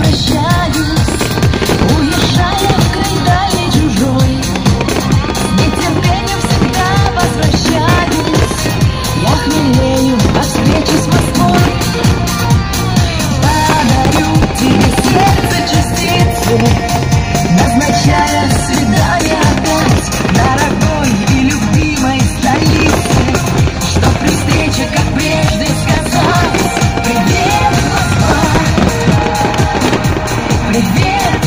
прощай. Viver